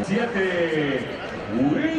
7.